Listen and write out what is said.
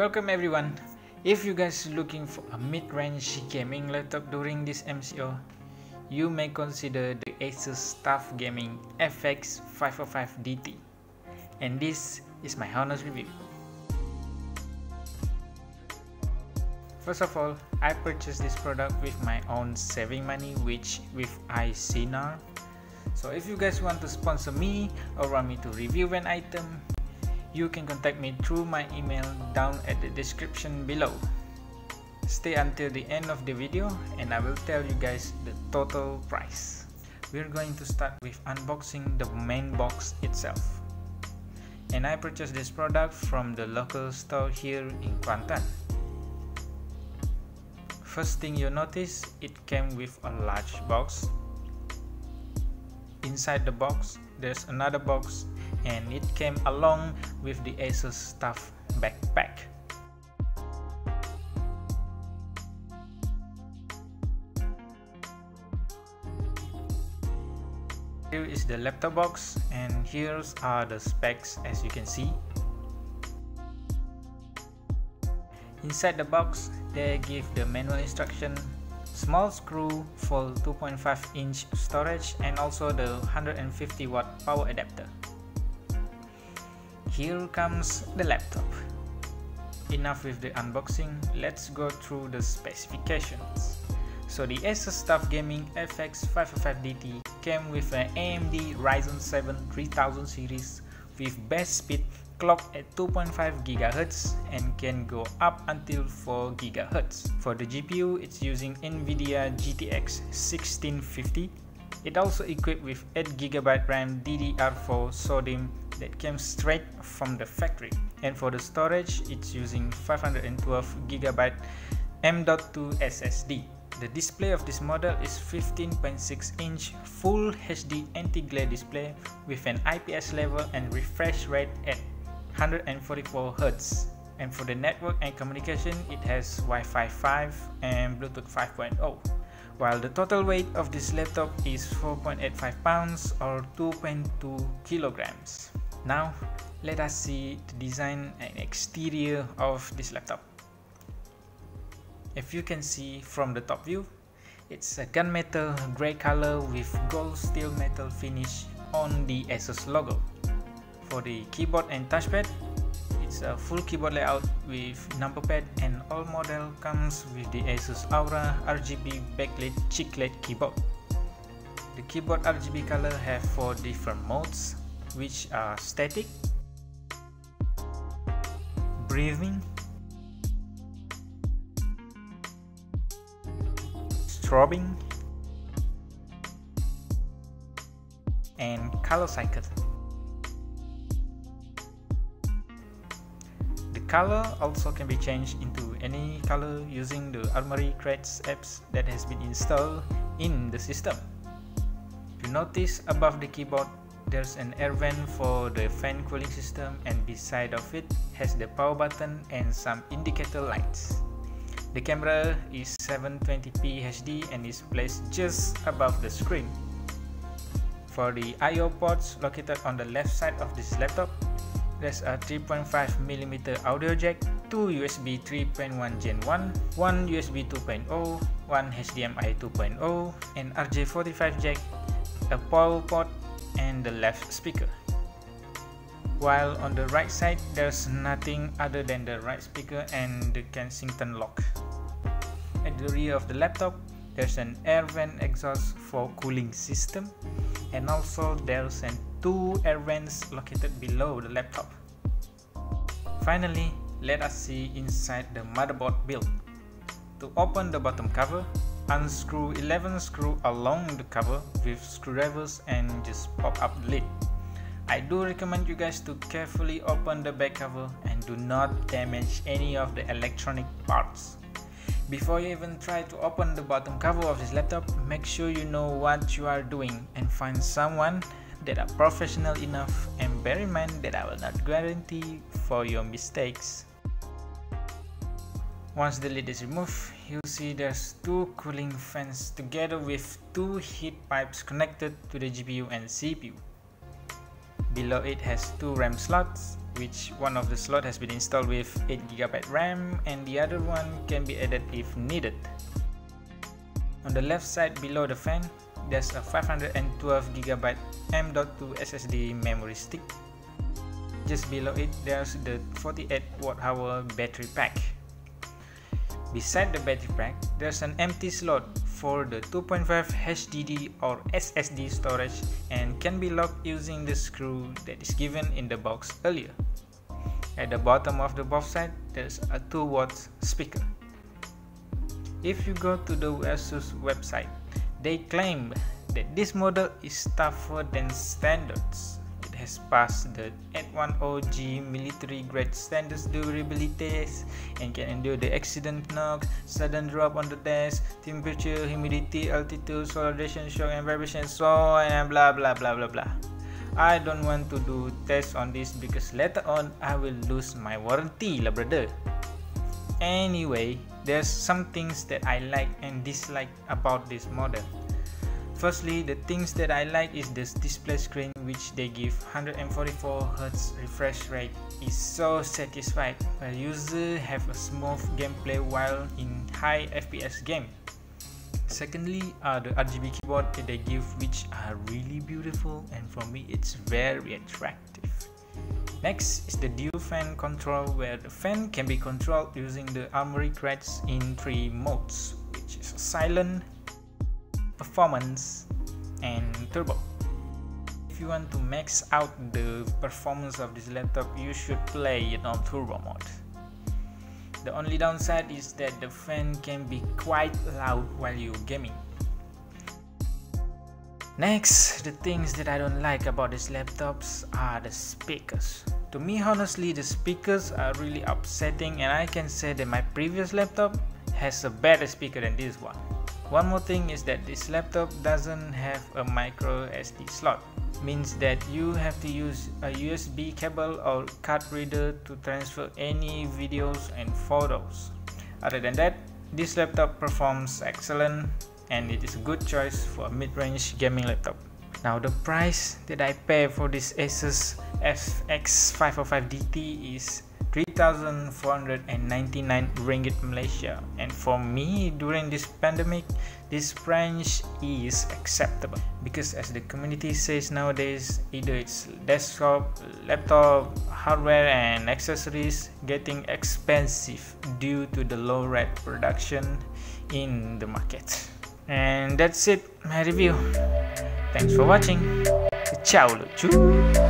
Welcome everyone. If you guys are looking for a mid-range gaming laptop during this MCO, you may consider the Asus TUF Gaming FX 505 DT. And this is my honest review. First of all, I purchased this product with my own saving money which with iCNAR. So if you guys want to sponsor me or want me to review an item, you can contact me through my email down at the description below. Stay until the end of the video and I will tell you guys the total price. We're going to start with unboxing the main box itself. And I purchased this product from the local store here in Kuantan. First thing you notice, it came with a large box. Inside the box, there's another box and it came along with the Asus TUF backpack. Here is the laptop box and here are the specs as you can see. Inside the box, they give the manual instruction, small screw for 2.5 inch storage and also the 150 watt power adapter. Here comes the laptop. Enough with the unboxing, let's go through the specifications. So the Asus TUF Gaming FX555DT came with an AMD Ryzen 7 3000 series with best speed clocked at 2.5 GHz and can go up until 4 GHz. For the GPU, it's using NVIDIA GTX 1650. It also equipped with 8GB RAM DDR4 SO-DIMM that came straight from the factory. And for the storage, it's using 512GB M.2 SSD. The display of this model is 15.6 inch Full HD anti-glare display with an IPS level and refresh rate at 144 Hz. And for the network and communication, it has Wi-Fi 5 and Bluetooth 5.0 while the total weight of this laptop is 4.85 pounds or 2.2 kilograms. Now, let us see the design and exterior of this laptop. If you can see from the top view, it's a gunmetal gray color with gold steel metal finish on the Asus logo. For the keyboard and touchpad, it's a full keyboard layout with number pad and all model comes with the Asus Aura RGB backlit chiclet keyboard. The keyboard RGB color have 4 different modes which are static, breathing, strobing, and color cycle. Color also can be changed into any color using the Armoury Crates apps that has been installed in the system. You notice above the keyboard there's an air vent for the fan cooling system and beside of it has the power button and some indicator lights. The camera is 720p HD and is placed just above the screen. For the I.O. ports located on the left side of this laptop, there's a 3.5mm audio jack, 2 USB 3.1 Gen 1, 1 USB 2.0, 1 HDMI 2.0, and RJ45 jack, a power port, and the left speaker. While on the right side, there's nothing other than the right speaker and the Kensington lock. At the rear of the laptop, there's an air vent exhaust for cooling system and also there's an two air vents located below the laptop. Finally, let us see inside the motherboard build. To open the bottom cover, unscrew 11 screw along the cover with screwdrivers and just pop up the lid. I do recommend you guys to carefully open the back cover and do not damage any of the electronic parts. Before you even try to open the bottom cover of this laptop, make sure you know what you are doing and find someone that are professional enough and bear in mind that I will not guarantee for your mistakes. Once the lid is removed, you'll see there's two cooling fans together with two heat pipes connected to the GPU and CPU. Below it has two RAM slots which one of the slot has been installed with 8GB RAM and the other one can be added if needed. On the left side below the fan, there's a 512GB M.2 SSD memory stick. Just below it, there's the 48 watt hour battery pack. Beside the battery pack, there's an empty slot for the 2.5 HDD or SSD storage and can be locked using the screw that is given in the box earlier. At the bottom of the box side, there's a 2 watts speaker. If you go to the ASUS website, they claim that this model is tougher than standards. It has passed the 810G military grade standards durability and can endure the accident knock, sudden drop on the desk, temperature, humidity, altitude, solar radiation, shock and vibration, so and blah blah blah blah blah. I don't want to do tests on this because later on I will lose my warranty lah brother. Anyway, there's some things that I like and dislike about this model. Firstly, the things that I like is this display screen which they give 144Hz refresh rate is so satisfied while user have a smooth gameplay while in high FPS game. Secondly are the RGB keyboard that they give which are really beautiful and for me it's very attractive. Next is the dual fan control where the fan can be controlled using the Armoury crates in three modes which is silent, performance, and turbo. If you want to max out the performance of this laptop you should play it on turbo mode. The only downside is that the fan can be quite loud while you're gaming. Next, the things that I don't like about these laptops are the speakers. To me honestly, the speakers are really upsetting and I can say that my previous laptop has a better speaker than this one. One more thing is that this laptop doesn't have a micro SD slot. Means that you have to use a USB cable or card reader to transfer any videos and photos. Other than that, this laptop performs excellent and it is a good choice for a mid-range gaming laptop. Now the price that I pay for this Asus FX505DT is 3499 ringgit Malaysia and for me during this pandemic this price is acceptable because as the community says nowadays either it's desktop laptop hardware and accessories getting expensive due to the low rate production in the market and that's it my review. Thanks for watching. Ciao lucu